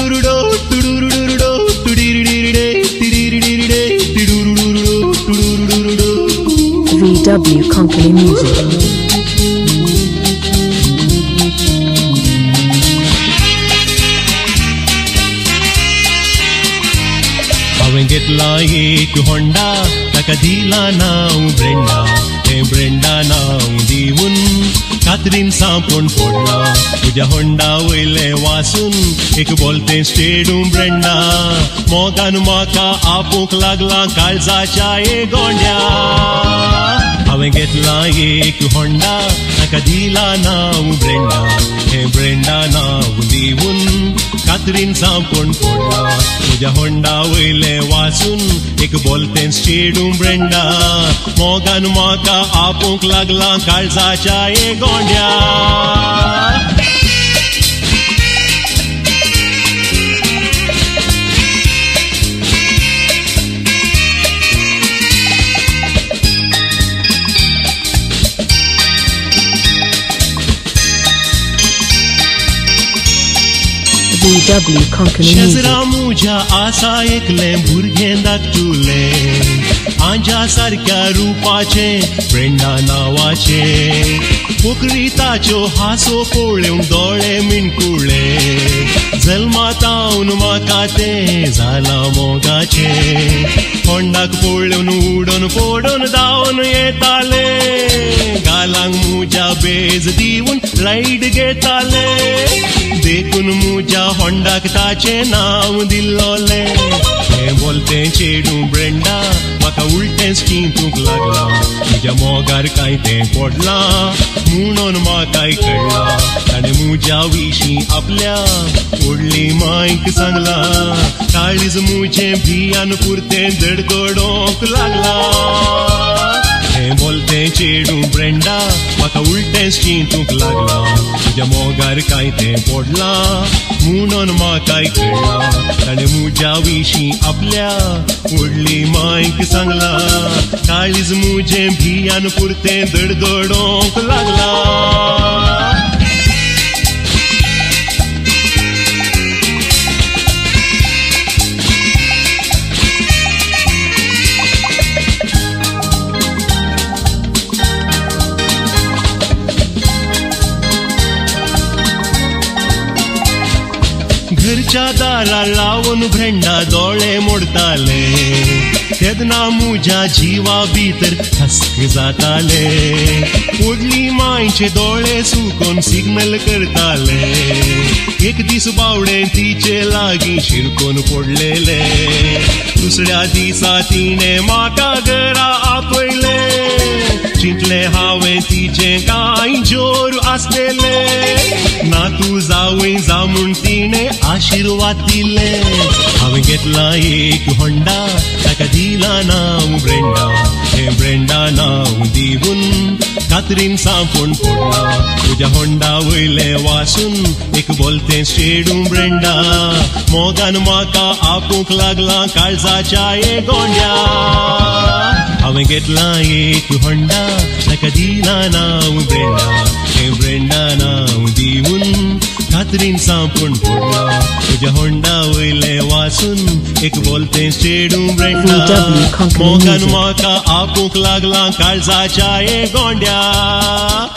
तुडुरुडुरुडो तुडुरुडुरुडो तुडिरिडिरिडे तिडिरिडिरिडे तिडुरुडुरुडो तुडुरुडुरुडो 3W Konkani Music. हांवें घेतला एक होंडा ताका दिला नांव ब्रेंडा हे ब्रेंडा नांव दिवून कात्रीन सांपूण फोडला तुज्या होंडा वयले वासून एक बोलते स्टेडूम ब्रेंडा. मोगान म्हाका आपूंक लागला काळजाच्या ए गोंड्या. हांवें घेतला एक होंडा ताका दिला नांव ब्रेंडा. हे ब्रेंडा नांव दिवून कात्रीन कोण फोडला तुज्या होंडा वयले वाचून एक बोलते स्टेडूम ब्रेंडा. मोगान म्हाका आपूंक लागला काळजाच्या ए गोंड्या. VW Konkani Music. शेजरा मुझ्या आसा एकले भुरगें धाकटुले आंजा सारक्या रूपाचे ब्रेंडा नावाचे पोकळी ताच्यो हासो पळोवन दोळे मिणकुळे जल्मातावन म्हाका ते जाला मोगाचे होंडाक पळोवन उडोन पडोन धांवन येताले गालांक मुज्या बेज दिवून राईड घेताले देखून मुज्या होंडाक ताचें नांव दिल्लोले। हे बोलते चेडू ब्रेंडा म्हाका उलटें चिंतूंक लागला। तुज्या मोगार काय तें पडला म्हणून म्हाकाय कळला ताणें मुज्या विशीं आपल्या व्हडली मांयक सांगला। काळीज मुजें भियान पुरतें धडधडोंक लागला। हे बोलते चेडू ब्रेंडा म्हाका उलटें चिंतूंक लागला। तुज्या मोगार काय तें पडला म्हणून म्हाकाय कळला ताणें मुज्या विशीं आपल्या व्हडली मांयक सांगला. काळीज मुजें भियान पुरतें धडधडोंक लागला. घरच्या दारा लावून भ्रेंडा दोळे मोडताले. तेदना मुज्या जिवा भितर हस्क जाताले. ओडली मायचे दोळे सुकोन सिग्नल करताले. एक दीस बावडे तिचे लागीं शिरकोन पडलेले दुसऱ्या दिसा तिने म्हाका घरा आपयले. चिंतले हांवें तिचे कांय जोर आसलेले तूं जावय जा म्हूण तिणे आशिर्वाद दिले. हांवें घेतला एक होंडा ताका दिला नांव ब्रेंडा. हे ब्रेंडा नांव दिवून कात्रीन सांपूण पडला तुज्या होंडा वयले वासून एक बोलतें स्टेडूम ब्रेंडा. मोगान म्हाका आपूंक लागला काळजाच्या ए गोंड्या. हांवें घेतला एक होंडा ताका दिला नांव ब्रेंडा हे ब्रेंडा नांव दिवून कात्रीन सांपूण पडला तुज्या होंडा वयले वासून एक बोलतें स्टेडूम ब्रेंडा. मोगान. म्हाका आपूंक लागला काळजाच्या ए गोंड्या.